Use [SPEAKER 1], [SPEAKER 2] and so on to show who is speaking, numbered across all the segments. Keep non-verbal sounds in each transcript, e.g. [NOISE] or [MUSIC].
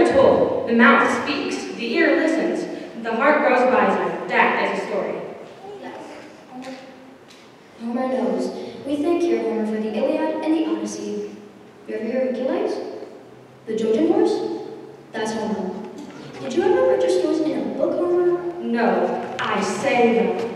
[SPEAKER 1] are
[SPEAKER 2] told, the mouth speaks, the ear listens, the heart grows wiser. That is a story.
[SPEAKER 3] Homer knows. We thank you, Homer for the Iliad and the Odyssey. You ever hear of Achilles? The Trojan horse? That's Homer. Did you ever read your stories in a book, Homer?
[SPEAKER 2] No, I say them.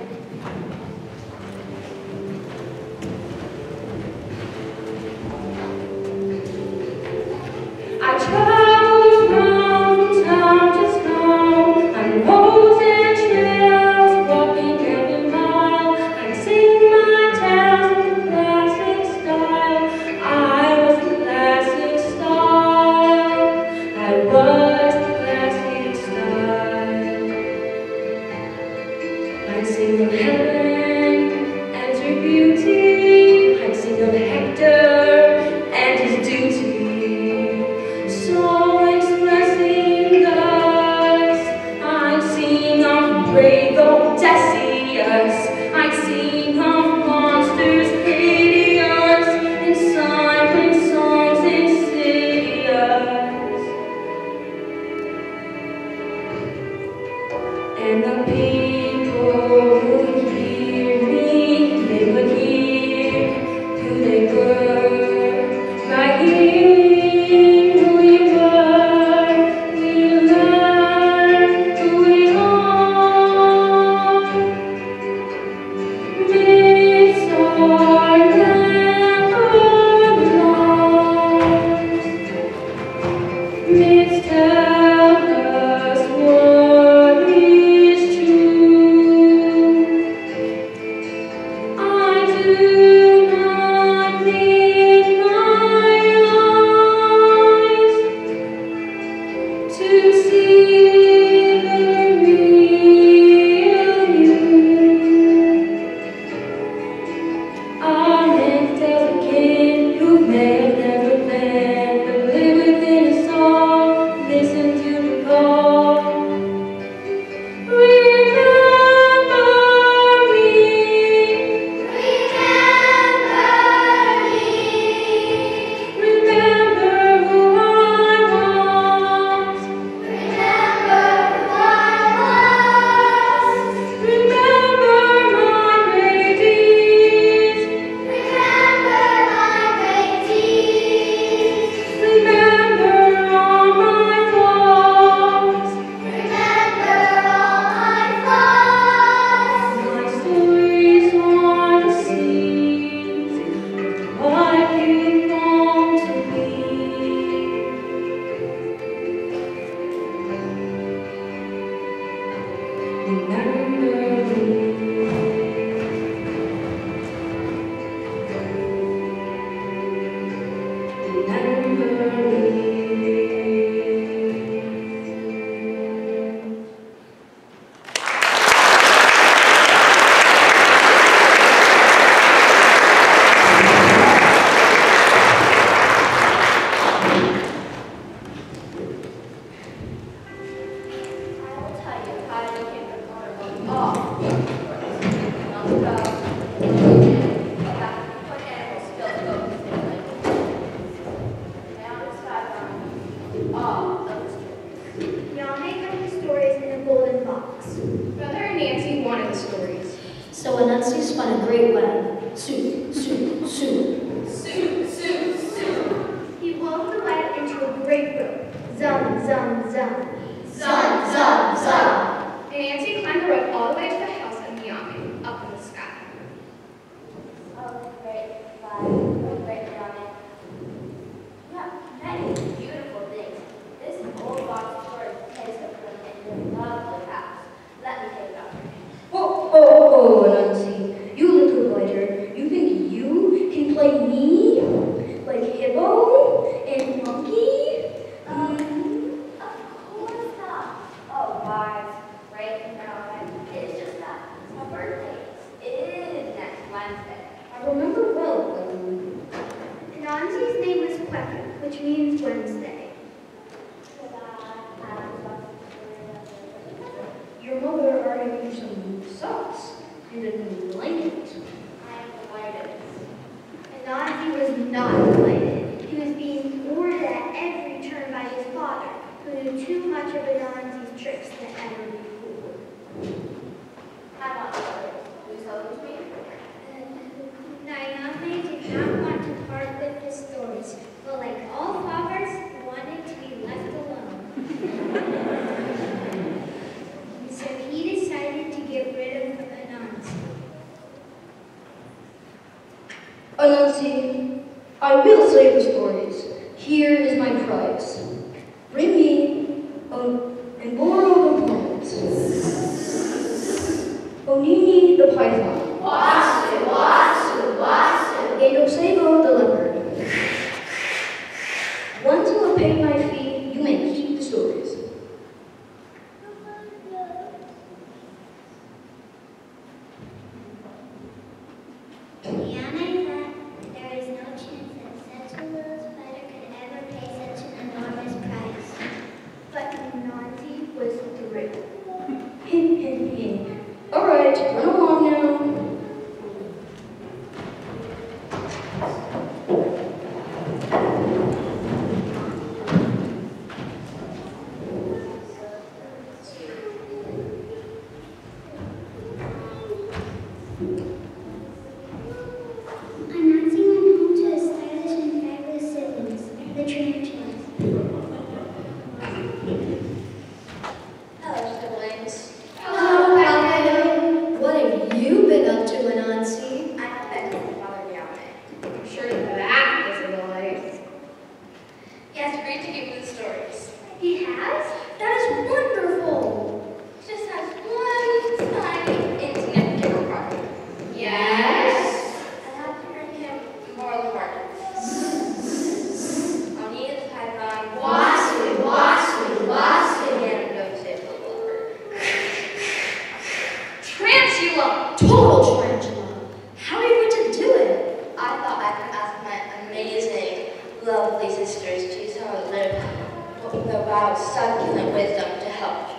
[SPEAKER 4] About
[SPEAKER 1] succulent wisdom to help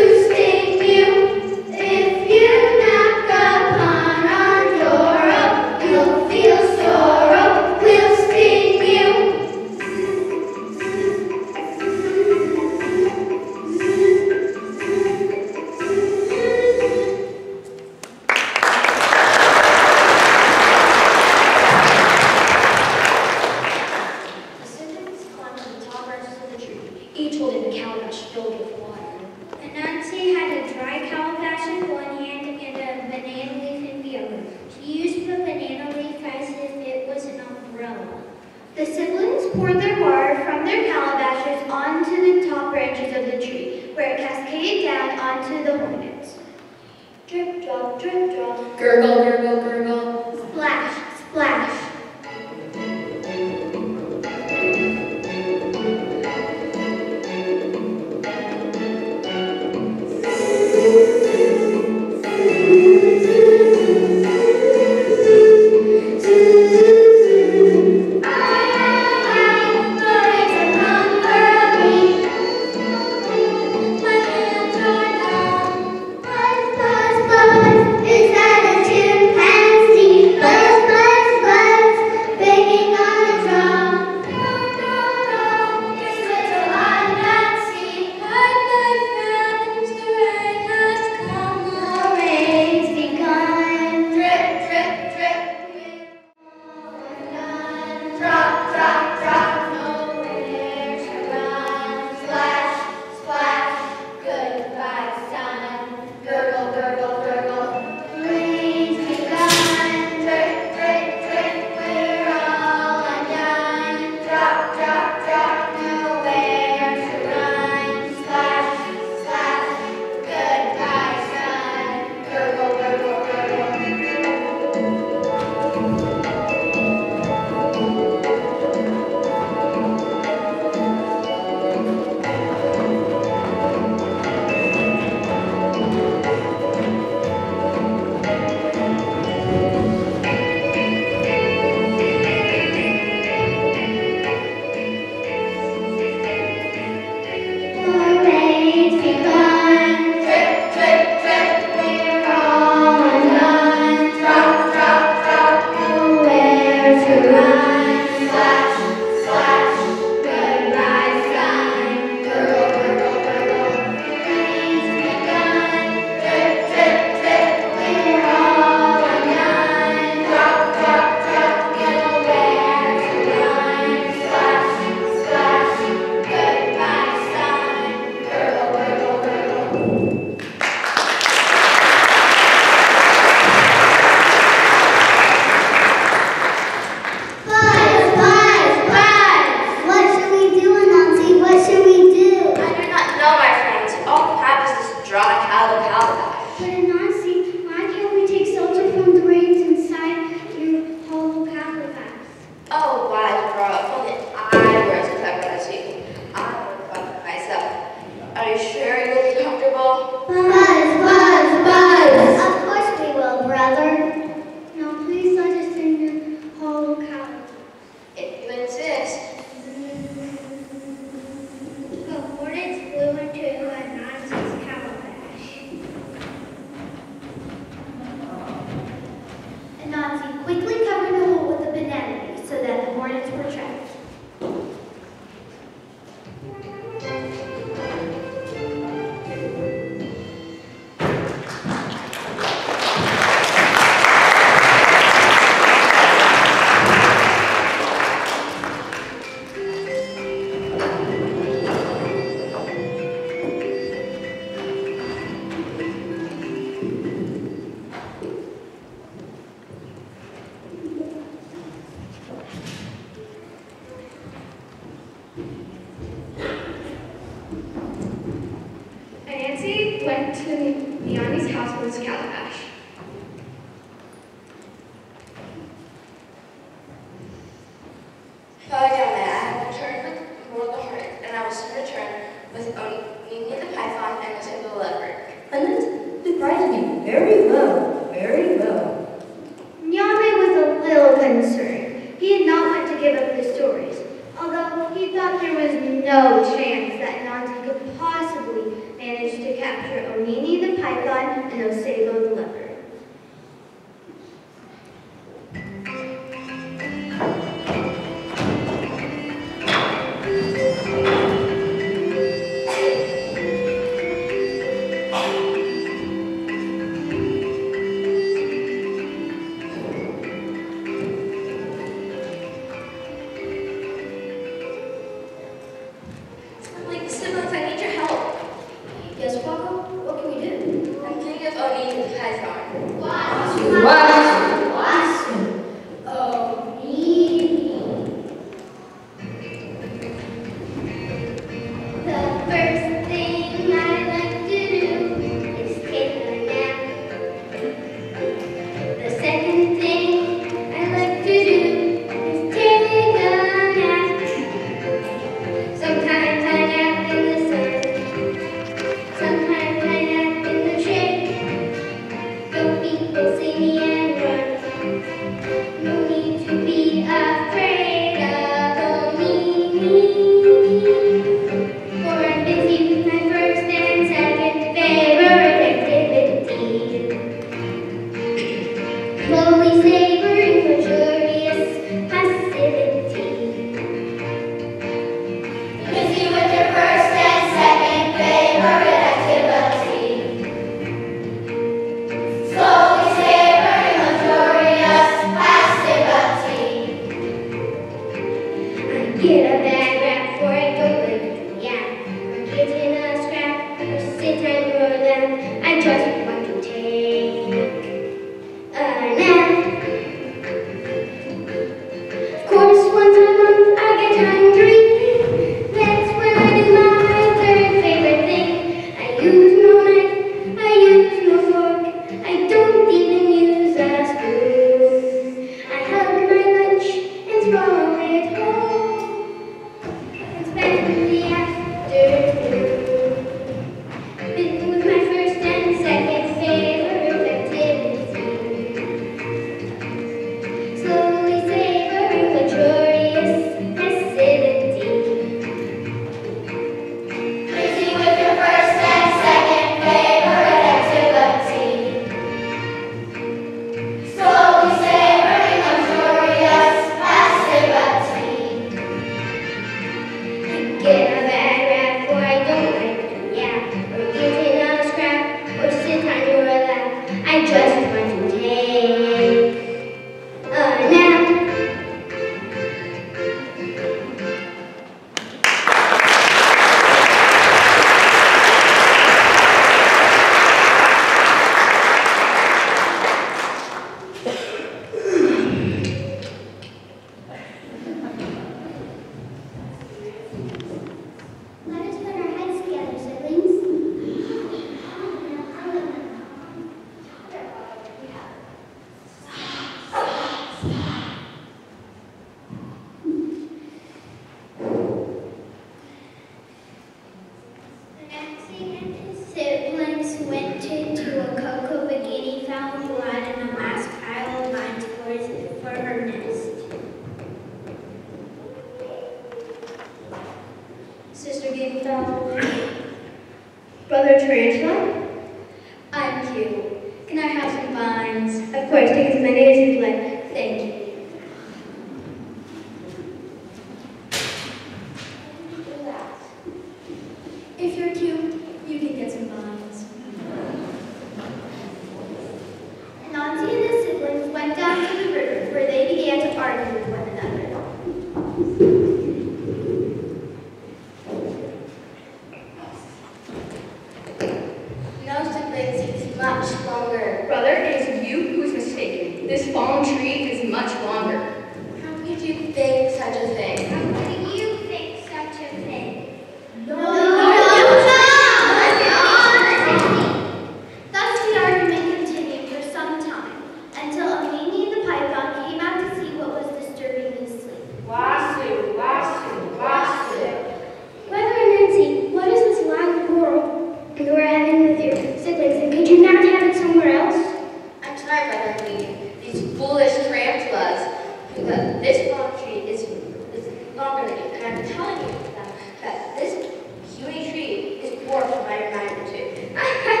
[SPEAKER 5] Hey. [LAUGHS]